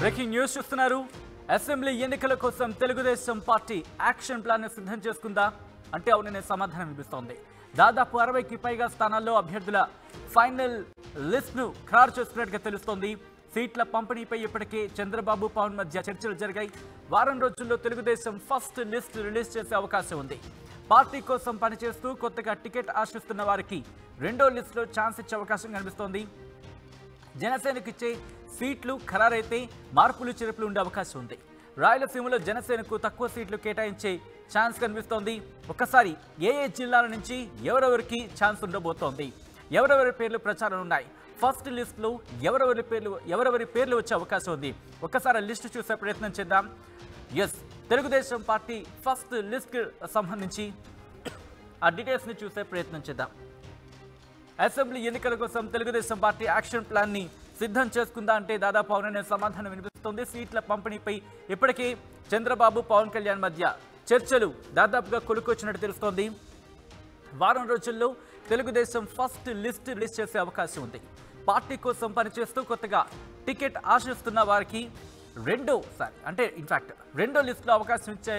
Breaking news చూస్తున్నారు. Assembly ఎన్నికల కోసం తెలుగుదేశం పార్టీ యాక్షన్ ప్లాన్ సిద్ధం చేసుకుందా? అంటే అవుననే సమాధానం వినిపిస్తోంది దాదాపు అరవైకి పైగా స్థానాల్లో అభ్యర్థుల ఫైనల్ లిస్ట్ను ఖరారు చేసుకున్నట్టుగా తెలుస్తోంది. సీట్ల పంపిణీపై ఇప్పటికే చంద్రబాబు పవన్ మధ్య చర్చలు జరిగాయి. వారం రోజుల్లో తెలుగుదేశం ఫస్ట్ లిస్ట్ రిలీజ్ చేసే అవకాశం ఉంది. పార్టీ కోసం పనిచేస్తూ కొత్తగా టికెట్ ఆశిస్తున్న వారికి రెండో లిస్టులో ఛాన్స్ ఇచ్చే అవకాశం కనిపిస్తోంది. జనసేనకు ఇచ్చే సీట్లు ఖరారైతే మార్పులు చేర్పులు ఉండే అవకాశం ఉంది. రాయలసీమలో జనసేనకు తక్కువ సీట్లు కేటాయించే ఛాన్స్ కనిపిస్తోంది. ఒక్కసారి ఏ ఏ జిల్లాల నుంచి ఎవరెవరికి ఛాన్స్ ఉండబోతోంది? ఎవరెవరి పేర్లు ప్రచారం ఉన్నాయి? ఫస్ట్ లిస్ట్లో ఎవరెవరి పేర్లు ఎవరెవరి పేర్లు వచ్చే అవకాశం ఉంది? ఒక్కసారి లిస్ట్ చూసే ప్రయత్నం చేద్దాం. Yes Telugu Desam party first list సంబంధించి ఆ డీటెయిల్స్ని చూసే ప్రయత్నం చేద్దాం. అసెంబ్లీ ఎన్నికల కోసం తెలుగుదేశం పార్టీ యాక్షన్ ప్లాన్ని సిద్ధం చేసుకుందా అంటే దాదాపు అవుననే సమాధానం వినిపిస్తుంది. సీట్ల పంపిణీపై ఇప్పటికే చంద్రబాబు పవన్ కళ్యాణ్ మధ్య చర్చలు దాదాపుగా కొలుకొచ్చినట్టు తెలుస్తోంది. వారం రోజుల్లో తెలుగుదేశం ఫస్ట్ లిస్ట్ రిలీజ్ చేసే అవకాశం ఉంది. పార్టీ కోసం పనిచేస్తూ కొత్తగా టికెట్ ఆశిస్తున్న వారికి రెండో రెండోసారి అంటే ఇన్ఫాక్ట్ రెండో లిస్టులో అవకాశం ఇచ్చే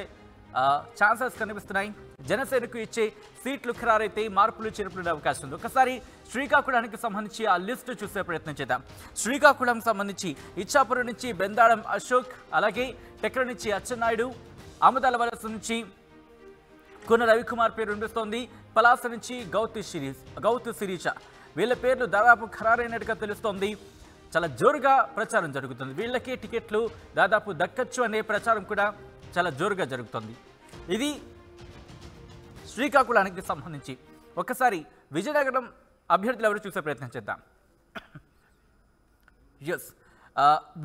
ఛాన్సెస్ కనిపిస్తున్నాయి. జనసేనకు ఇచ్చే సీట్లు ఖరారైతే మార్పులు చేర్పులు అవకాశం ఉంది. ఒకసారి శ్రీకాకుళానికి సంబంధించి ఆ లిస్టు చూసే ప్రయత్నం చేద్దాం. శ్రీకాకుళం సంబంధించి ఇచ్చాపురం నుంచి బెందాడం అశోక్ అలాగే టెక్కల నుంచి అచ్చెన్నాయుడు ఆమదాల వలస నుంచి కొన రవికుమార్ పేరు వినిపిస్తోంది. పలాస నుంచి గౌతి సిరీస్ గౌతి శిరీష వీళ్ళ పేర్లు దాదాపు ఖరారైనట్టుగా తెలుస్తోంది. చాలా జోరుగా ప్రచారం జరుగుతుంది. వీళ్ళకే టికెట్లు దాదాపు దక్కచ్చు అనే ప్రచారం కూడా చాలా జోరుగా జరుగుతుంది. ఇది శ్రీకాకుళానికి సంబంధించి. ఒకసారి విజయనగరం అభ్యర్థులు ఎవరు చూసే ప్రయత్నం చేద్దాం. ఎస్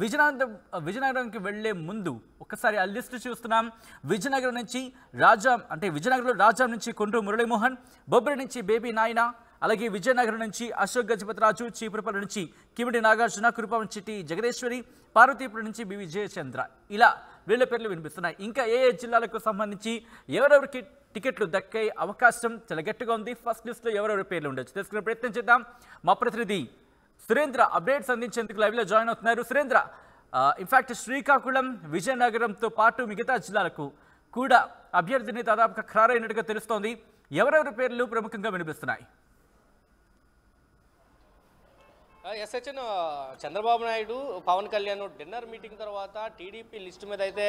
విజయనగరం విజయనగరంకి వెళ్ళే ముందు ఒకసారి ఆ లిస్ట్ చూస్తున్నాం. విజయనగరం నుంచి రాజాం అంటే విజయనగరంలో రాజా నుంచి కొండ్రు మురళీమోహన్ బొబ్బరి నుంచి బేబీ నాయన అలాగే విజయనగరం నుంచి అశోక్ గజపతిరాజు చీపురపల్లి నుంచి కిమిడి నాగార్జున కురుపాం చిట్టి జగదీశ్వరి పార్వతీపురం నుంచి బి విజయచంద్ర ఇలా వీళ్ళ పేర్లు వినిపిస్తున్నాయి. ఇంకా ఏ ఏ జిల్లాలకు సంబంధించి ఎవరెవరికి టికెట్లు దక్కే అవకాశం చాలా గట్టిగా ఉంది? ఫస్ట్ లిస్ట్లో ఎవరెవరి పేర్లు ఉండొచ్చు? తెలుసుకునే ప్రయత్నం చేద్దాం. మా ప్రతినిధి సురేంద్ర అప్డేట్స్ అందించేందుకు లైవ్లో జాయిన్ అవుతున్నారు. సురేంద్ర ఇన్ఫ్యాక్ట్ శ్రీకాకుళం విజయనగరంతో పాటు మిగతా జిల్లాలకు కూడా అభ్యర్థిని దాదాపుగా ఖరారైనట్టుగా తెలుస్తోంది. ఎవరెవరి పేర్లు ప్రముఖంగా వినిపిస్తున్నాయి? ఎస్హెచ్ఎన్ చంద్రబాబు నాయుడు పవన్ కళ్యాణ్ డిన్నర్ మీటింగ్ తర్వాత టీడీపీ లిస్ట్ మీద అయితే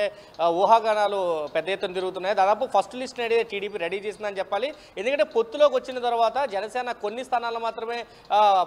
ఊహాగానాలు పెద్ద ఎత్తున తిరుగుతున్నాయి. దాదాపు ఫస్ట్ లిస్ట్ అనేది టీడీపీ రెడీ చేసిందని చెప్పాలి. ఎందుకంటే పొత్తులోకి వచ్చిన తర్వాత జనసేన కొన్ని స్థానాలు మాత్రమే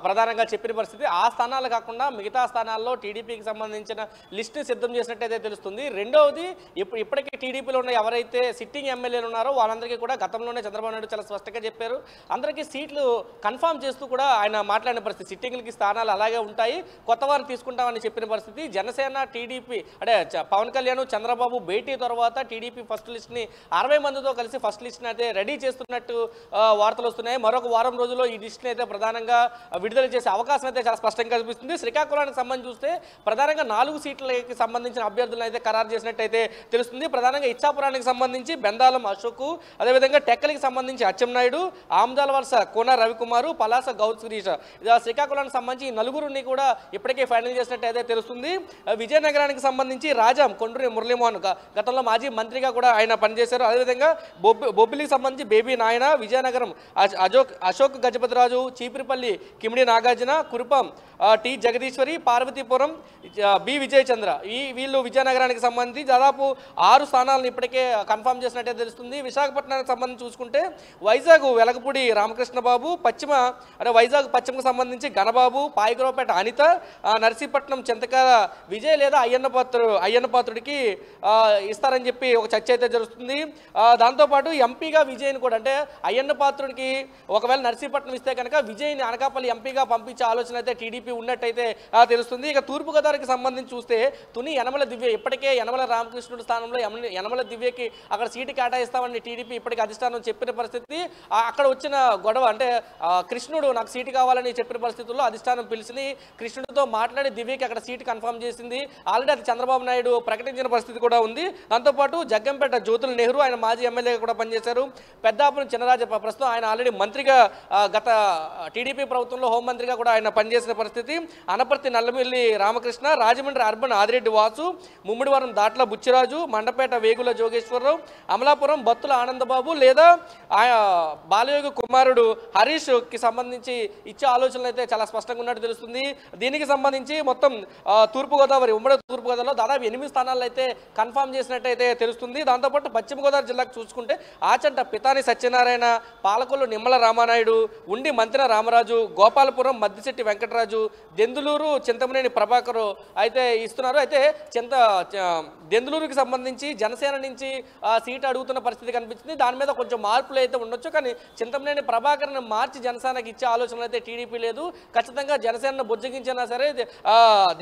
ప్రధానంగా చెప్పిన పరిస్థితి. ఆ స్థానాలు కాకుండా మిగతా స్థానాల్లో టీడీపీకి సంబంధించిన లిస్ట్ని సిద్ధం చేసినట్టయితే తెలుస్తుంది. రెండవది ఇప్పుడు ఇప్పటికీ టీడీపీలో ఉన్న ఎవరైతే సిట్టింగ్ ఎమ్మెల్యేలు ఉన్నారో వాళ్ళందరికీ కూడా గతంలోనే చంద్రబాబు నాయుడు చాలా స్పష్టంగా చెప్పారు. అందరికీ సీట్లు కన్ఫామ్ చేస్తూ కూడా ఆయన మాట్లాడిన పరిస్థితి. సిట్టింగ్లకి స్థానాలు అలాగే ఉంటాయి. కొత్త వారు తీసుకుంటామని చెప్పిన పరిస్థితి. జనసేన టీడీపీ అంటే పవన్ కళ్యాణ్ చంద్రబాబు భేటీ తర్వాత టీడీపీ ఫస్ట్ లిస్ట్ని అరవై మందితో కలిసి ఫస్ట్ లిస్ట్ని అయితే రెడీ చేస్తున్నట్టు వార్తలు వస్తున్నాయి. మరొక వారం రోజుల్లో ఈ లిస్ట్ని అయితే ప్రధానంగా విడుదల చేసే అవకాశం అయితే చాలా స్పష్టంగా కనిపిస్తుంది. శ్రీకాకుళానికి సంబంధించి చూస్తే ప్రధానంగా నాలుగు సీట్లకి సంబంధించిన అభ్యర్థులను అయితే ఖరారు చేసినట్టయితే తెలుస్తుంది. ప్రధానంగా ఇచ్చాపురానికి సంబంధించి బెందాలం అశోక్ అదేవిధంగా టెక్కలికి సంబంధించి అచ్చెన్నాయుడు ఆమ్దాల వలస కోన రవికుమారు పలాస గౌత్ శిరీష. శ్రీకాకుళానికి సంబంధించి నలుగురిని కూడా ఇప్పటికే ఫైనల్ చేసినట్టయితే తెలుస్తుంది. విజయనగరానికి సంబంధించి రాజాం కొండ్రి మురళీమోహన్ గతంలో మాజీ మంత్రిగా కూడా ఆయన పనిచేశారు. అదేవిధంగా బొబ్బి బొబ్బిలికి సంబంధించి బేబీ నాయన విజయనగరం అశ్- అశోక్ అశోక్ గజపతిరాజు చీపిరిపల్లి కిమిడి నాగార్జున కురుపం టి జగదీశ్వరి పార్వతీపురం బి విజయచంద్ర. ఈ వీళ్ళు విజయనగరానికి సంబంధించి దాదాపు ఆరు స్థానాలను ఇప్పటికే కన్ఫర్మ్ చేసినట్టే తెలుస్తుంది. విశాఖపట్నానికి సంబంధించి చూసుకుంటే వైజాగ్ వెలగపూడి రామకృష్ణ బాబు పశ్చిమ అంటే వైజాగ్ పశ్చిమకు సంబంధించి గణబాబు పాయకురావుపేట అనిత నర్సీపట్నం చింతకాల విజయ్ లేదా అయ్యన్నపాత్రుడు అయ్యన్నపాత్రుడికి ఇస్తారని చెప్పి ఒక చర్చ అయితే జరుగుతుంది. దాంతోపాటు ఎంపీగా విజయ్ని కూడా అంటే అయ్యన్నపాత్రుడికి ఒకవేళ నర్సీపట్నం ఇస్తే కనుక విజయ్ని అనకాపల్లి ఎంపీగా పంపించే ఆలోచన అయితే టీడీపీ ఉన్నట్టయితే తెలుస్తుంది. ఇక తూర్పుగోదావరికి సంబంధించి చూస్తే తుని యనమల దివ్య ఇప్పటికే యనమల రామకృష్ణుడి స్థానంలో యనమల దివ్యకి అక్కడ సీటు కేటాయిస్తామని టీడీపీ ఇప్పటికీ అధిష్టానం చెప్పిన పరిస్థితి. అక్కడ వచ్చిన గొడవ అంటే కృష్ణుడు నాకు సీటు కావాలని చెప్పిన పరిస్థితుల్లో అధిష్టానం పిలిచి కృష్ణుడితో మాట్లాడి దివ్యకి అక్కడ సీట్ కన్ఫర్మ్ చేసింది. ఆల్రెడీ అది చంద్రబాబు నాయుడు ప్రకటించిన పరిస్థితి కూడా ఉంది. దాంతోపాటు జగ్గంపేట జ్యోతుల నెహ్రూ ఆయన మాజీ ఎమ్మెల్యేగా కూడా పనిచేశారు. పెద్దాపురం చినరాజ ప్రస్తుతం ఆయన ఆల్రెడీ మంత్రిగా గత టీడీపీ ప్రభుత్వంలో హోంమంత్రిగా కూడా ఆయన పనిచేసిన పరిస్థితి. అనపర్తి నల్లమిల్లి రామకృష్ణ రాజమండ్రి అర్బన్ ఆదిరెడ్డి వాసు ముమ్మిడివరం దాట్ల బుచ్చిరాజు మండపేట వేగుల జోగేశ్వరరావు అమలాపురం బత్తుల ఆనందబాబు లేదా ఆయన బాలయోగి కుమారుడు హరీష్కి సంబంధించి ఇచ్చే ఆలోచనలు అయితే చాలా స్పష్టంగా ఉన్నట్టు తెలుస్తుంది. దీనికి సంబంధించి మొత్తం తూర్పుగోదావరి ఉమ్మడి తూర్పుగోదావరిలో దాదాపు ఎనిమిది స్థానాల్లో అయితే కన్ఫామ్ చేసినట్టయితే తెలుస్తుంది. దాంతోపాటు పశ్చిమ గోదావరి జిల్లాకు చూసుకుంటే ఆచంట పితాని సత్యనారాయణ పాలకొల్లు నిమ్మల రామానాయుడు ఉండి మంత్రి రామరాజు గోపాలపురం మద్దిశెట్టి వెంకటరాజు దెందులూరు చింతమనేని ప్రభాకరు అయితే ఇస్తున్నారు. అయితే చింత దెందులూరుకి సంబంధించి జనసేన నుంచి సీటు సీట్ అడుగుతున్న పరిస్థితి కనిపించింది దాని మీద కొంచెం మార్పులు అయితే ఉండొచ్చు. కానీ చింతమనేని ప్రభాకర్ని మార్చి జనసేనకి ఇచ్చే ఆలోచనలు అయితే టీడీపీ లేదు. ఖచ్చితంగా జనసేనను బుజ్జగించినా సరే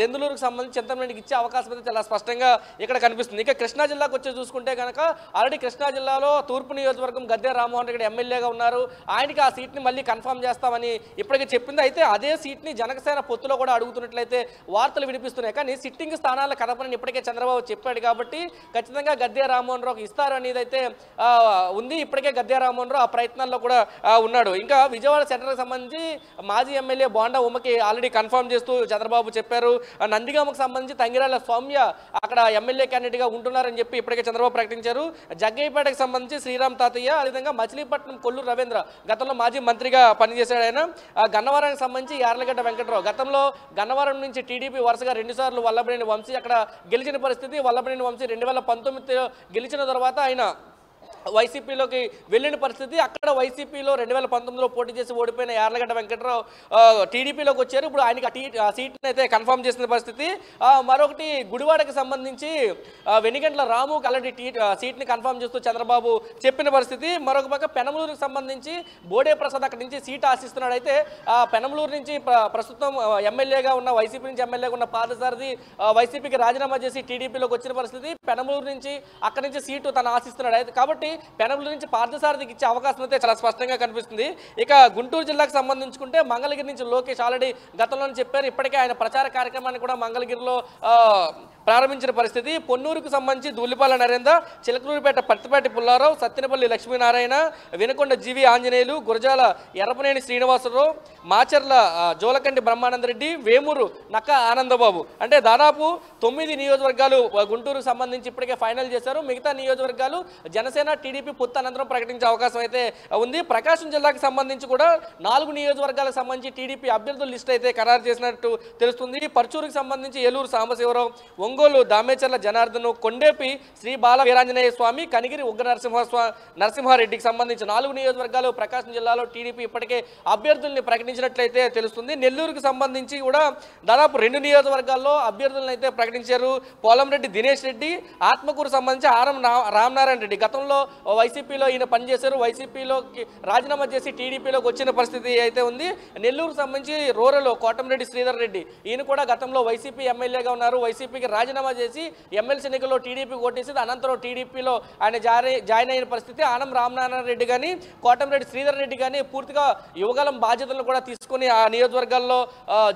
దెందులూరుకు సంబంధించి చింతమనేనికి ఇచ్చే అవకాశం అయితే చాలా స్పష్టంగా ఇక్కడ కనిపిస్తుంది. ఇక కృష్ణా జిల్లాకు వచ్చి చూసుకుంటే కనుక ఆల్రెడీ కృష్ణా జిల్లాలో తూర్పు నియోజకవర్గం గద్దె రామ్మోహన్ రెడ్డి ఎమ్మెల్యేగా ఉన్నారు. ఆయనకి ఆ సీట్ని మళ్ళీ కన్ఫర్మ్ చేస్తామని ఇప్పటికే చెప్పింది. అయితే అదే సీట్ని జనసేన పొత్తులో కూడా అడుగుతున్నట్లయితే వార్తలు వినిపిస్తున్నాయి. కానీ సిట్టింగ్ స్థానాల కదపని ఇప్పటికే చంద్రబాబు చెప్పాడు కాబట్టి ఖచ్చితంగా గద్దె రామ్మోహన్ రావుకి ఇస్తారు అనేది అయితే ఉంది. ఇప్పటికే గద్దె రామ్మోహన్ రావు ఆ ప్రయత్నాల్లో కూడా ఉన్నాడు. ఇంకా విజయవాడ సెంటర్కి సంబంధించి మాజీ ఎమ్మెల్యే బోండా మనకి ఆల్రెడీ కన్ఫర్మ్ చేస్తూ చంద్రబాబు చెప్పారు. ఆ, నందిగామకు సంబంధించి తంగిరాల సౌమ్య అక్కడ ఎమ్మెల్యే క్యాండిడేట్గా ఉంటున్నారని చెప్పి ఇప్పటికే చంద్రబాబు ప్రకటించారు. జగ్గయ్యపేటకు సంబంధించి శ్రీరామ్ తాతయ్య అదేవిధంగా మచిలీపట్నం కొల్లూరు రవీంద్ర గతంలో మాజీ మంత్రిగా పనిచేశాడు ఆయన. ఆ, గన్నవరానికి సంబంధించి యార్లగడ్డ వెంకటరావు గతంలో గన్నవరం నుంచి టీడీపీ వరుసగా రెండుసార్లు వల్లభనేని వంశీ అక్కడ గెలిచిన పరిస్థితి. వల్లభనేని వంశీ రెండు వేల గెలిచిన తర్వాత ఆయన వైసీపీలోకి వెళ్ళిన పరిస్థితి. అక్కడ వైసీపీలో రెండు వేల పంతొమ్మిదిలో పోటీ చేసి ఓడిపోయిన యార్లగడ్డ వెంకటరావు టీడీపీలోకి వచ్చారు. ఇప్పుడు ఆయనకి ఆ టీ సీట్ని అయితే కన్ఫర్మ్ చేసిన పరిస్థితి. మరొకటి గుడివాడకి సంబంధించి వెనిగంట్ల రాముకి అలాంటి టీ సీట్ని కన్ఫర్మ్ చేస్తూ చంద్రబాబు చెప్పిన పరిస్థితి. మరొక పక్క పెనమలూరుకి సంబంధించి బోడే ప్రసాద్ అక్కడి నుంచి సీట్ ఆశిస్తున్నాడు అయితే పెనమలూరు నుంచి ప్ర- ప్రస్తుతం ఎమ్మెల్యేగా ఉన్న వైసీపీ నుంచి ఎమ్మెల్యేగా ఉన్న పాదసారథి వైసీపీకి రాజీనామా చేసి టీడీపీలోకి వచ్చిన పరిస్థితి. పెనమలూరు నుంచి అక్కడి నుంచి సీటు తను ఆశిస్తున్నాడు అయితే కాబట్టి పెనమలూరు నుంచి పార్థసారథికి ఇచ్చే అవకాశం అయితే చాలా స్పష్టంగా కనిపిస్తుంది. ఇక గుంటూరు జిల్లాకు సంబంధించుకుంటే మంగళగిరి నుంచి లోకేష్ ఆల్రెడీ గతంలోనే చెప్పారు. ఇప్పటికే ఆయన ప్రచార కార్యక్రమాన్ని కూడా మంగళగిరిలో ప్రారంభించిన పరిస్థితి. పొన్నూరుకు సంబంధించి దూలిపాల నరేంద్ర చిలకలూరుపేట పత్తిపాటి పుల్లారావు సత్తెనపల్లి లక్ష్మీనారాయణ వినకొండ జీవి ఆంజనేయులు గురజాల ఎర్రపనేని శ్రీనివాసరావు మాచర్ల జోలకండి బ్రహ్మానందరెడ్డి వేమూరు నక్క ఆనందబాబు. అంటే దాదాపు తొమ్మిది నియోజకవర్గాలు గుంటూరుకు సంబంధించి ఇప్పటికే ఫైనల్ చేశారు. మిగతా నియోజకవర్గాలు జనసేన టీడీపీ పొత్తు అనంతరం ప్రకటించే అవకాశం అయితే ఉంది. ప్రకాశం జిల్లాకు సంబంధించి కూడా నాలుగు నియోజకవర్గాలకు సంబంధించి టీడీపీ అభ్యర్థుల లిస్ట్ అయితే ఖరారు చేసినట్టు తెలుస్తుంది. పర్చూరుకు సంబంధించి ఏలూరు సాంబశివరావు ఒంగోలు దామేచర్ల జనార్దన్ కొండేపి శ్రీ బాల వీరాంజనేయ స్వామి కనిగిరి ఉగ్ర నరసింహ నరసింహారెడ్డికి సంబంధించి నాలుగు నియోజకవర్గాలు ప్రకాశం జిల్లాలో టీడీపీ ఇప్పటికే అభ్యర్థుల్ని ప్రకటించినట్లయితే తెలుస్తుంది. నెల్లూరుకు సంబంధించి కూడా దాదాపు రెండు నియోజకవర్గాల్లో అభ్యర్థులను అయితే ప్రకటించారు. పోలంరెడ్డి దినేష్ రెడ్డి ఆత్మకూరు సంబంధించి ఆరం రామనారాయణ రెడ్డి. గతంలో వైసీపీలో ఈయన పనిచేశారు వైసీపీలోకి రాజీనామా చేసి టీడీపీలోకి వచ్చిన పరిస్థితి అయితే ఉంది. నెల్లూరుకు సంబంధించి రూరల్ కోటమిరెడ్డి శ్రీధర్ రెడ్డి ఈయన కూడా గతంలో వైసీపీ ఎమ్మెల్యేగా ఉన్నారు. వైసీపీకి రాజీనామా చేసి ఎమ్మెల్సీ ఎన్నికల్లో టీడీపీ ఓటేసింది. అనంతరం టీడీపీలో ఆయన జాయిన్ అయిన పరిస్థితి. ఆనం రామనారాయణ రెడ్డి కానీ కోటమిరెడ్డి శ్రీధర్ రెడ్డి కానీ పూర్తిగా యువగలం బాధ్యతలను కూడా తీసుకుని ఆ నియోజకవర్గాల్లో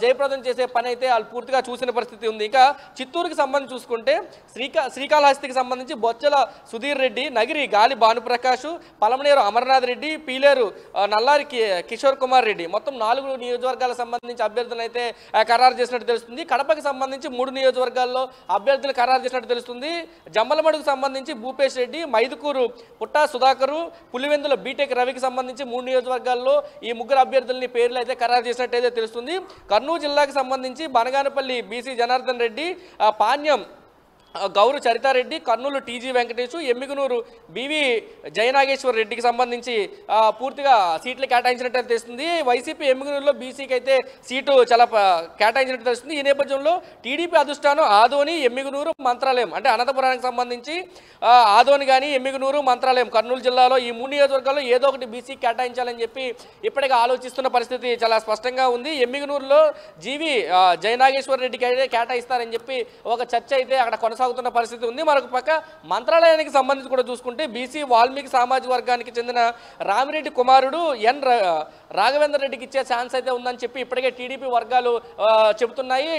జయప్రదం చేసే పని అయితే వాళ్ళు పూర్తిగా చూసిన పరిస్థితి ఉంది. ఇంకా చిత్తూరుకి సంబంధించి చూసుకుంటే శ్రీకా శ్రీకాళహస్తికి సంబంధించి బొచ్చల సుధీర్ రెడ్డి నగిరి గాలి భానుప్రకాష్ పలమనేరు అమర్నాథ్ రెడ్డి పీలేరు నల్లారి కిషోర్ కుమార్ రెడ్డి. మొత్తం నాలుగు నియోజకవర్గాలకు సంబంధించి అభ్యర్థులను అయితే ఖరారు చేసినట్టు తెలుస్తుంది. కడపకి సంబంధించి మూడు నియోజకవర్గాల్లో అభ్యర్థులు ఖరారు చేసినట్టు తెలుస్తుంది. జమ్మలమడుకు సంబంధించి భూపేష్ రెడ్డి మైదుకూరు పుట్టా సుధాకరు పులివెందుల బీటెక్ రవికి సంబంధించి మూడు నియోజకవర్గాల్లో ఈ ముగ్గురు అభ్యర్థులని పేర్లు అయితే ఖరారు చేసినట్టయితే తెలుస్తుంది. కర్నూలు జిల్లాకు సంబంధించి Banaganapalle BC Janardhan Reddy Panyam Gowru Charitha Reddy Kurnool TG Venkatesh Yemmiganur BV Jayanageswar రెడ్డికి సంబంధించి పూర్తిగా సీట్లు కేటాయించినట్టు తెలుస్తుంది. వైసీపీ ఎమ్మిగనూరులో బీసీకి అయితే సీటు చాలా కేటాయించినట్టు తెలుస్తుంది. ఈ నేపథ్యంలో టీడీపీ అధిష్టానం ఆదోని ఎమ్మిగనూరు మంత్రాలయం అంటే అనంతపురానికి సంబంధించి ఆదోని కానీ ఎమ్మిగనూరు మంత్రాలయం కర్నూలు జిల్లాలో ఈ మూడు నియోజకవర్గాల్లో ఏదో ఒకటి బీసీ కేటాయించాలని చెప్పి ఇప్పటికే ఆలోచిస్తున్న పరిస్థితి చాలా స్పష్టంగా ఉంది. ఎమ్మిగనూరులో జీవి జయనాగేశ్వర జయనాగేశ్వర్ రెడ్డికి అయితే కేటాయిస్తారని చెప్పి ఒక చర్చ అయితే అక్కడ కొనసాగుతుంది. కొనసాగుతున్న పరిస్థితి ఉంది. మరొక పక్క మంత్రాలయానికి సంబంధించి కూడా చూసుకుంటే బీసీ వాల్మీకి సామాజిక వర్గానికి చెందిన రామిరెడ్డి కుమారుడు ఎన్ రా- రాఘవేంద్ర రెడ్డికి ఇచ్చే ఛాన్స్ అయితే ఉందని చెప్పి ఇప్పటికే టీడీపీ వర్గాలు చెబుతున్నాయి.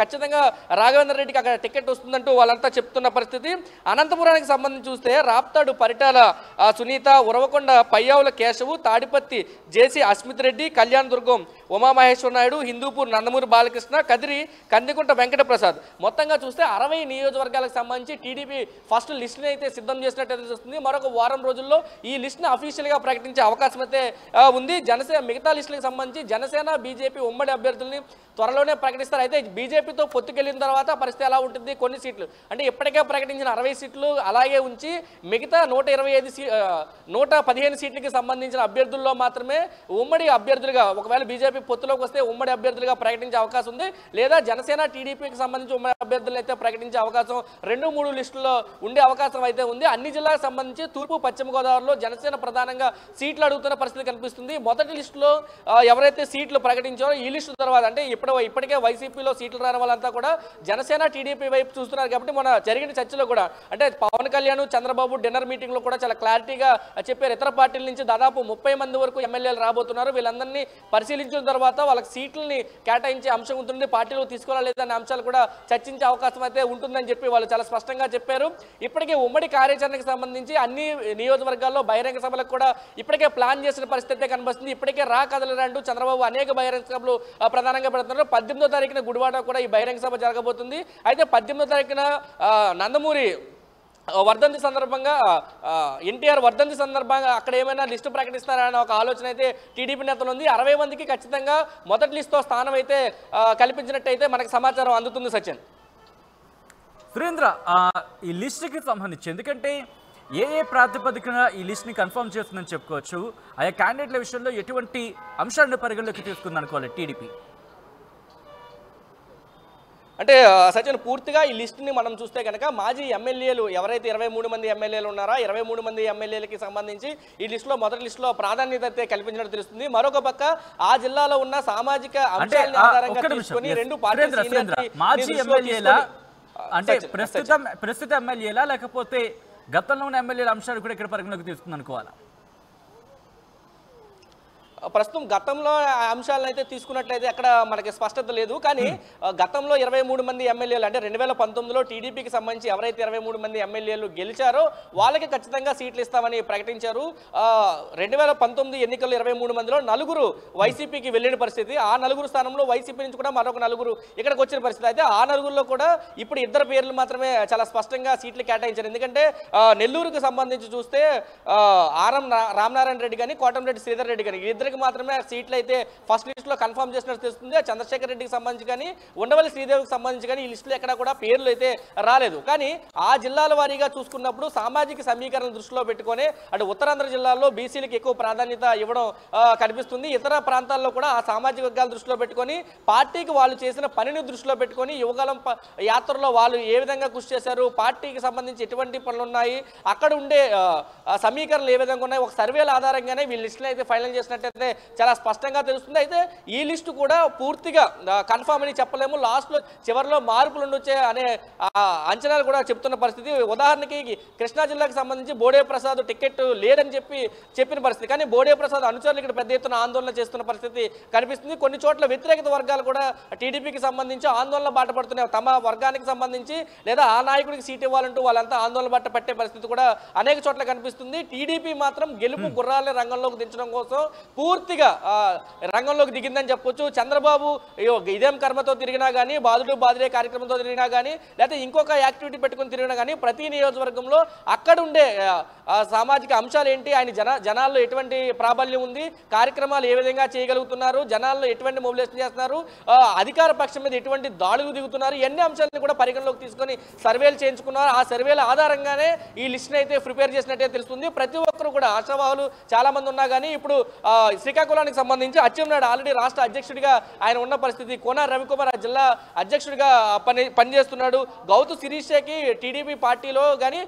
ఖచ్చితంగా రాఘవేంద్ర రెడ్డికి అక్కడ టికెట్ వస్తుందంటూ వాళ్ళంతా చెప్తున్న పరిస్థితి. అనంతపురానికి సంబంధించి చూస్తే రాప్తాడు పరిటాల సునీత ఉరవకొండ పయ్యావుల కేశవు తాడిపత్తి జేసీ అస్మిత్ రెడ్డి కళ్యాణ్ దుర్గం ఉమామహేశ్వర నాయుడు హిందూపూర్ నందమూరి బాలకృష్ణ కదిరి కందికుంట వెంకటప్రసాద్. మొత్తంగా చూస్తే అరవై నియోజకవర్గాలకు సంబంధించి టీడీపీ ఫస్ట్ లిస్ట్ని అయితే సిద్ధం చేసినట్టు తెలుస్తుంది. మరొక వారం రోజుల్లో ఈ లిస్ట్ని అఫీషియల్గా ప్రకటించే అవకాశం అయితే ఉంది. జనసేన మిగతా లిస్టులకు సంబంధించి జనసేన బీజేపీ ఉమ్మడి అభ్యర్థుల్ని త్వరలోనే ప్రకటిస్తారు. అయితే బీజేపీతో పొత్తుకెళ్ళిన తర్వాత పరిస్థితి ఎలా ఉంటుంది? కొన్ని సీట్లు. అంటే ఇప్పటికే ప్రకటించిన అరవై సీట్లు అలాగే ఉంచి మిగతా నూట ఇరవై ఐదు సీ నూట పదిహేను సీట్లకి సంబంధించిన అభ్యర్థుల్లో మాత్రమే ఉమ్మడి అభ్యర్థులుగా ఒకవేళ బీజేపీ పొత్తులోకి వస్తే ఉమ్మడి అభ్యర్థులుగా ప్రకటించే అవకాశం ఉంది. లేదా జనసేన టీడీపీకి సంబంధించి ఉమ్మడి అభ్యర్థులు అయితే ప్రకటించే అవకాశం రెండు మూడు లిస్టుల్లో ఉండే అవకాశం అయితే ఉంది. అన్ని జిల్లాలకు సంబంధించి తూర్పు పశ్చిమ గోదావరిలో జనసేన ప్రధానంగా సీట్లు అడుగుతున్న పరిస్థితి కనిపిస్తుంది. మొదటి లిస్టులో ఎవరైతే సీట్లు ప్రకటించారో ఈ లిస్టు తర్వాత అంటే ఇప్పుడు ఇప్పటికే వైసీపీలో సీట్లు రాని వాళ్ళంతా కూడా జనసేన టీడీపీ వైపు చూస్తున్నారు కాబట్టి మన జరిగిన చర్చలో కూడా అంటే పవన్ కళ్యాణ్ చంద్రబాబు డిన్నర్ మీటింగ్లో కూడా చాలా క్లారిటీగా చెప్పారు. ఇతర పార్టీల నుంచి దాదాపు ముప్పై మంది వరకు ఎమ్మెల్యేలు రాబోతున్నారు. వీళ్ళందరినీ పరిశీలించిన తర్వాత వాళ్ళకి సీట్లని కేటాయించే అంశం ఉంటుంది. పార్టీలో తీసుకోవాలా లేదా అనే అంశాలు కూడా చర్చించే అవకాశం అయితే ఉంటుందని చెప్పి వాళ్ళు చాలా స్పష్టంగా చెప్పారు. ఇప్పటికే ఉమ్మడి కార్యాచరణకు సంబంధించి అన్ని నియోజకవర్గాల్లో బహిరంగ సభలకు కూడా ఇప్పటికే ప్లాన్ చేసిన పరిస్థితి కనిపిస్తుంది ఇప్పటికే రా కదలరంటూ చంద్రబాబు అనేక బహిరంగ సభలు ప్రధానంగా పెడుతున్నారు. పద్దెనిమిదో తారీఖున గుడివాడ కూడా ఈ బహిరంగ సభ జరగబోతుంది. అయితే పద్దెనిమిదో తారీఖున నందమూరి వర్ధంతి సందర్భంగా ఎన్టీఆర్ వర్ధంతి సందర్భంగా అక్కడ ఏమైనా లిస్టు ప్రకటిస్తారనే ఒక ఆలోచన అయితే టీడీపీ నేతలు ఉంది. అరవై మందికి ఖచ్చితంగా మొదటి లిస్టులో స్థానం అయితే కల్పించినట్టయితే మనకు సమాచారం అందుతుంది సచిన్. సురేంద్ర ఈ లిస్టుకి సంబంధించి ఎందుకంటే ఏ ఏ ప్రాతిపదికన ఈ లిస్ట్ని కన్ఫర్మ్ చేస్తుందని చెప్పుకోవచ్చు. ఆయా క్యాండిడేట్ల విషయంలో ఎటువంటి అంశాలను పరిగణలోకి తీసుకుందనుకోవాలి టీడీపీ? అంటే సచిన్ పూర్తిగా ఈ లిస్ట్ని మనం చూస్తే కనుక మాజీ ఎమ్మెల్యేలు ఎవరైతే ఇరవై మూడు మంది ఎమ్మెల్యేలు ఉన్నారో ఇరవై మూడు మంది ఎమ్మెల్యేలకి సంబంధించి ఈ లిస్టులో మొదటి లిస్టులో ప్రాధాన్యత అయితే కల్పించినట్టు తెలుస్తుంది. మరొక పక్క ఆ జిల్లాలో ఉన్న సామాజిక అంశాలను ఆధారంగా తీసుకొని. రెండు పార్టీల అంటే ప్రస్తుత ఎమ్మెల్యేలా లేకపోతే గతంలో ఉన్న ఎమ్మెల్యేల అంశాలు కూడా ఇక్కడ పరిగణలోకి తీసుకుంది అనుకోవాలా ప్రస్తుతం గతంలో ఆ అంశాలను అయితే తీసుకున్నట్లయితే అక్కడ మనకి స్పష్టత లేదు. కానీ గతంలో ఇరవై మూడు మంది ఎమ్మెల్యేలు అంటే రెండు వేల పంతొమ్మిదిలో టీడీపీకి సంబంధించి ఎవరైతే ఇరవై మూడు మంది ఎమ్మెల్యేలు గెలిచారో వాళ్ళకి ఖచ్చితంగా సీట్లు ఇస్తామని ప్రకటించారు. రెండు వేల పంతొమ్మిది ఎన్నికల్లో ఇరవై మూడు మందిలో నలుగురు వైసీపీకి వెళ్ళిన పరిస్థితి. ఆ నలుగురు స్థానంలో వైసీపీ నుంచి కూడా మరొక నలుగురు ఇక్కడికి వచ్చిన పరిస్థితి. అయితే ఆ నలుగురిలో కూడా ఇప్పుడు ఇద్దరు పేర్లు మాత్రమే చాలా స్పష్టంగా సీట్లు కేటాయించారు. ఎందుకంటే నెల్లూరుకు సంబంధించి చూస్తే ఆర్ఎం ఆరం రామనారాయణ రెడ్డి కానీ కోటంరెడ్డి శ్రీధర్ రెడ్డి కానీ ఇద్దరికి మాత్రమే సీట్లు అయితే ఫస్ట్ లిస్టులో కన్ఫర్మ్ చేసినట్టు తెలుస్తుంది. చంద్రశేఖర్ రెడ్డికి సంబంధించి కానీ ఉండవల్లి శ్రీదేవికి సంబంధించి కానీ ఈ లిస్టులో ఎక్కడ కూడా పేర్లు అయితే రాలేదు. కానీ ఆ జిల్లాల వారీగా చూసుకున్నప్పుడు సామాజిక సమీకరణ దృష్టిలో పెట్టుకొని అటు ఉత్తరాంధ్ర జిల్లాల్లో బీసీలకు ఎక్కువ ప్రాధాన్యత ఇవ్వడం కనిపిస్తుంది. ఇతర ప్రాంతాల్లో కూడా ఆ సామాజిక వర్గాల దృష్టిలో పెట్టుకొని పార్టీకి వాళ్ళు చేసిన పనిని దృష్టిలో పెట్టుకొని యువగలం ప- యాత్రలో వాళ్ళు ఏ విధంగా కృషి చేశారు పార్టీకి సంబంధించి ఎటువంటి పనులు ఉన్నాయి అక్కడ ఉండే సమీకరణలు ఏ విధంగా ఉన్నాయి ఒక సర్వేల ఆధారంగానే వీళ్ళ లిస్టులు అయితే ఫైనల్ చేసినట్టయితే చాలా స్పష్టంగా తెలుస్తుంది. అయితే ఈ లిస్టు కూడా పూర్తిగా కన్ఫామ్ అని చెప్పలేము. లాస్ట్లో చివరిలో మార్పులు ఉండొచ్చే అనే అంచనాలు కూడా చెప్తున్న పరిస్థితి. ఉదాహరణకి కృష్ణా జిల్లాకు సంబంధించి బోడే ప్రసాద్ టికెట్ లేదని చెప్పి చెప్పిన పరిస్థితి. కానీ బోడే ప్రసాద్ అనుచరులు ఇక్కడ పెద్ద ఎత్తున ఆందోళన చేస్తున్న పరిస్థితి కనిపిస్తుంది. కొన్ని చోట్ల వ్యతిరేకత వర్గాలు కూడా టీడీపీకి సంబంధించి ఆందోళన బాట పడుతున్నాయి. తమ వర్గానికి సంబంధించి లేదా ఆ నాయకుడికి సీట్ ఇవ్వాలంటూ వాళ్ళంతా ఆందోళన బాట పట్టే పరిస్థితి కూడా అనేక చోట్ల కనిపిస్తుంది. టీడీపీ మాత్రం గెలుపు గుర్రాలని రంగంలోకి దించడం కోసం పూర్తిగా రంగంలోకి దిగిందని చెప్పొచ్చు. చంద్రబాబు ఇదేం కర్మతో తిరిగినా కానీ బాధుడు బాధుడే కార్యక్రమంతో తిరిగినా కానీ లేకపోతే ఇంకొక యాక్టివిటీ పెట్టుకుని తిరిగినా కానీ ప్రతి నియోజకవర్గంలో అక్కడ ఉండే సామాజిక అంశాలు ఏంటి ఆయన జన జనాల్లో ఎటువంటి ప్రాబల్యం ఉంది? కార్యక్రమాలు ఏ విధంగా చేయగలుగుతున్నారు? జనాల్లో ఎటువంటి మొబిలైజేషన్ చేస్తున్నారు? అధికార పక్షం మీద ఎటువంటి దాడులు దిగుతున్నారు? ఎన్ని అంశాలను కూడా పరిగణలోకి తీసుకొని సర్వేలు చేయించుకున్నారు. ఆ సర్వేల ఆధారంగానే ఈ లిస్ట్ని అయితే ప్రిపేర్ చేసినట్టే తెలుస్తుంది. ప్రతి ఒక్కరు కూడా ఆశావాహులు చాలా మంది ఉన్నా కానీ ఇప్పుడు శ్రీకాకుళానికి సంబంధించి అచ్చెన్నాయుడు ఆల్రెడీ రాష్ట్ర అధ్యక్షుడిగా ఆయన ఉన్న పరిస్థితి. కోన రవికుమార్ జిల్లా అధ్యక్షుడిగా పని పనిచేస్తున్నాడు. గౌతు శిరీషకి టీడీపీ పార్టీలో కానీ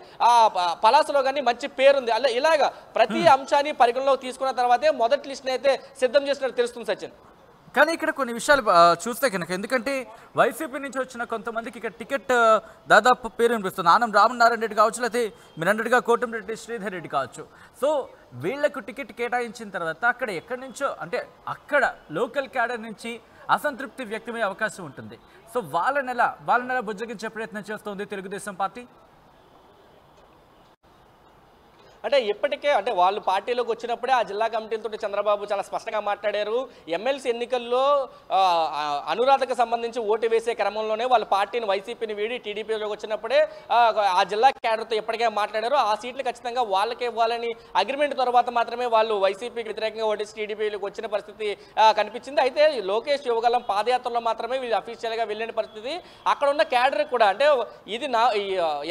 పలాసలో కానీ మంచి పేరుంది. అలా ఇలాగా ప్రతి అంశాన్ని పరిగణలోకి తీసుకున్న తర్వాతే మొదటి లిస్ట్ని అయితే సిద్ధం చేసినట్టు తెలుస్తుంది సచిన్. కానీ ఇక్కడ కొన్ని విషయాలు చూస్తే కనుక ఎందుకంటే వైసీపీ నుంచి వచ్చిన కొంతమందికి ఇక్కడ టికెట్ దాదాపు పేరు వినిపిస్తుంది. ఆనం రామనారాయణ రెడ్డి కావచ్చు లేకపోతే మీరు అన్నట్టుగా కోటంరెడ్డి శ్రీధర్ రెడ్డి కావచ్చు. సో వీళ్ళకు టికెట్ కేటాయించిన తర్వాత అక్కడ ఎక్కడి నుంచో అంటే అక్కడ లోకల్ క్యాడర్ నుంచి అసంతృప్తి వ్యక్తమయ్యే అవకాశం ఉంటుంది. సో వాళ్ళ నెల వాళ్ళ నెల బుజ్జగించే ప్రయత్నం చేస్తోంది తెలుగుదేశం పార్టీ. అంటే ఇప్పటికే అంటే వాళ్ళు పార్టీలోకి వచ్చినప్పుడే ఆ జిల్లా కమిటీలతో చంద్రబాబు చాలా స్పష్టంగా మాట్లాడారు. ఎమ్మెల్సీ ఎన్నికల్లో అనురాధకు సంబంధించి ఓటు వేసే క్రమంలోనే వాళ్ళ పార్టీని వైసీపీని వీడి టీడీపీలోకి వచ్చినప్పుడే ఆ, జిల్లా క్యాడర్తో ఇప్పటికే మాట్లాడారు. ఆ సీట్లు ఖచ్చితంగా వాళ్ళకే ఇవ్వాలని అగ్రిమెంట్ తర్వాత మాత్రమే వాళ్ళు వైసీపీకి వ్యతిరేకంగా ఓటేసి టీడీపీలోకి వచ్చిన పరిస్థితి కనిపించింది. అయితే లోకేష్ యువగలం పాదయాత్రలో మాత్రమే వీళ్ళు అఫీషియల్గా వెళ్ళిన పరిస్థితి. అక్కడ ఉన్న క్యాడర్ కూడా అంటే ఇది నా ఈ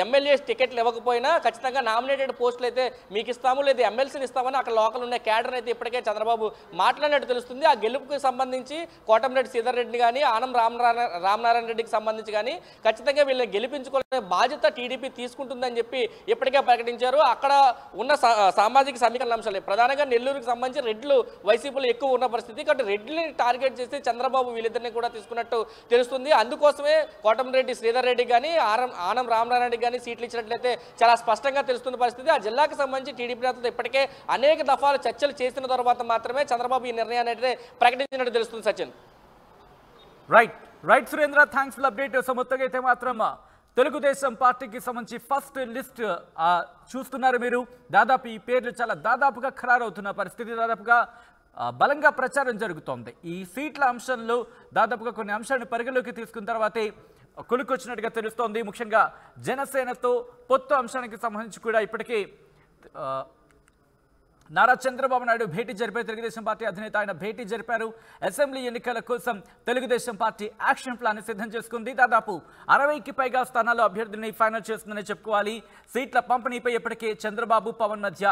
ఎమ్మెల్యే టికెట్లు ఇవ్వకపోయినా ఖచ్చితంగా నామినేటెడ్ పోస్టులు అయితే మీకు ఇస్తాము లేదా ఎమ్మెల్సీని ఇస్తామని అక్కడ లోకల్ ఉన్న క్యాడర్ అయితే ఇప్పటికే చంద్రబాబు మాట్లాడినట్టు తెలుస్తుంది. ఆ గెలుపుకి సంబంధించి కోటంరెడ్డి శ్రీధర్ రెడ్డి కానీ ఆనం రామనారాయణ రామనారాయణ రెడ్డికి సంబంధించి కానీ ఖచ్చితంగా వీళ్ళని గెలిపించుకోవాలనే బాధ్యత టీడీపీ తీసుకుంటుందని చెప్పి ఇప్పటికే ప్రకటించారు. అక్కడ ఉన్న సా- సామాజిక సమీకరణ అంశాలు. ప్రధానంగా నెల్లూరుకి సంబంధించి రెడ్లు వైసీపీలో ఎక్కువ ఉన్న పరిస్థితి. కాబట్టి రెడ్లని టార్గెట్ చేసి చంద్రబాబు వీళ్ళిద్దరిని కూడా తీసుకున్నట్టు తెలుస్తుంది. అందుకోసమే కోటంరెడ్డి శ్రీధర్ రెడ్డి కానీ ఆనం ఆనం రామనారాయణ రెడ్డి కానీ సీట్లు ఇచ్చినట్లయితే చాలా స్పష్టంగా తెలుస్తున్న పరిస్థితి. ఆ జిల్లాకి సంబంధించి టీడీపీ నేతలతో ఇప్పటికే అనేక దఫాలు చర్చలు చేసిన తర్వాత మాత్రమే చంద్రబాబు ఈ నిర్ణయాన్ని అయితే ప్రకటించినట్టు తెలుస్తుంది Sachin. Right right Surendra thanks full update so మొత్తంగా అయితే మాత్రం తెలుగుదేశం పార్టీకి సంబంధించి ఫస్ట్ లిస్ట్ చూస్తున్నారు మీరు. దాదాపు ఈ పేర్లు చాలా దాదాపుగా ఖరారవుతున్న పరిస్థితి దాదాపుగా బలంగా ప్రచారం జరుగుతోంది. ఈ సీట్ల అంశంలో దాదాపుగా కొన్ని అంశాలను పరిగణలోకి తీసుకున్న తర్వాతే కొనుక్కొచ్చినట్టుగా తెలుస్తోంది. ముఖ్యంగా జనసేనతో పొత్తు అంశానికి సంబంధించి కూడా ఇప్పటికే నారా చంద్రబాబు నాయుడు భేటీ జరిపారు. తెలుగుదేశం పార్టీ అధినేత ఆయన భేటీ జరిపారు. అసెంబ్లీ ఎన్నికల కోసం తెలుగుదేశం పార్టీ యాక్షన్ ప్లాన్ సిద్ధం చేసుకుంది. దాదాపు అరవైకి పైగా స్థానాల్లో అభ్యర్థిని ఫైనల్ చేస్తుందని చెప్పుకోవాలి. సీట్ల పంపిణీపై ఇప్పటికే చంద్రబాబు పవన్ మధ్య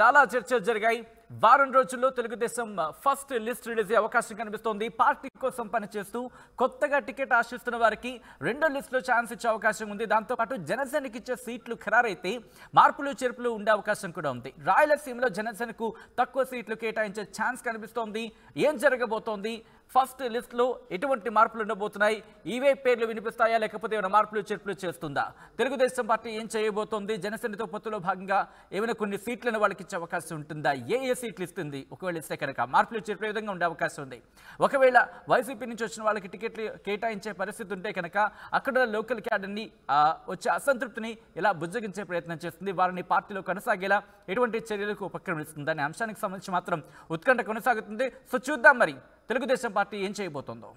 చాలా చర్చలు జరిగాయి. వారం రోజుల్లో తెలుగుదేశం ఫస్ట్ లిస్ట్ రిలీజ్ అయ్యే అవకాశం కనిపిస్తోంది. పార్టీ కోసం పనిచేస్తూ కొత్తగా టికెట్ ఆశిస్తున్న వారికి రెండో లిస్టులో ఛాన్స్ ఇచ్చే అవకాశం ఉంది. దాంతోపాటు జనసేనకి ఇచ్చే సీట్లు ఖరారైతే మార్పులు చేర్పులు ఉండే అవకాశం కూడా ఉంది. రాయలసీమలో జనసేనకు తక్కువ సీట్లు కేటాయించే ఛాన్స్ కనిపిస్తోంది. ఏం జరగబోతోంది? ఫస్ట్ లిస్ట్లో ఎటువంటి మార్పులు ఉండబోతున్నాయి? ఇవే పేర్లు వినిపిస్తాయా? లేకపోతే ఏమైనా మార్పులు చేర్పులు చేస్తుందా? తెలుగుదేశం పార్టీ ఏం చేయబోతోంది? జనసేనతో పొత్తులో భాగంగా ఏమైనా కొన్ని సీట్లను వాళ్ళకి ఇచ్చే అవకాశం ఉంటుందా? ఏ ఏ సీట్లు ఇస్తుంది ఒకవేళ ఇస్తే కనుక మార్పులు చేర్పే విధంగా ఉండే అవకాశం ఉంది? ఒకవేళ వైసీపీ నుంచి వచ్చిన వాళ్ళకి టికెట్లు కేటాయించే పరిస్థితి ఉంటే కనుక అక్కడ లోకల్ క్యాడర్ని వచ్చే అసంతృప్తిని ఇలా బుజ్జగించే ప్రయత్నం చేస్తుంది? వారిని పార్టీలో కొనసాగేలా ఎటువంటి చర్యలకు ఉపక్రమిస్తుంది? అనే అంశానికి సంబంధించి మాత్రం ఉత్కంఠ కొనసాగుతుంది. సో చూద్దాం మరి. తెలుగుదేశం పార్టీ ఏం చేయబోతోందో?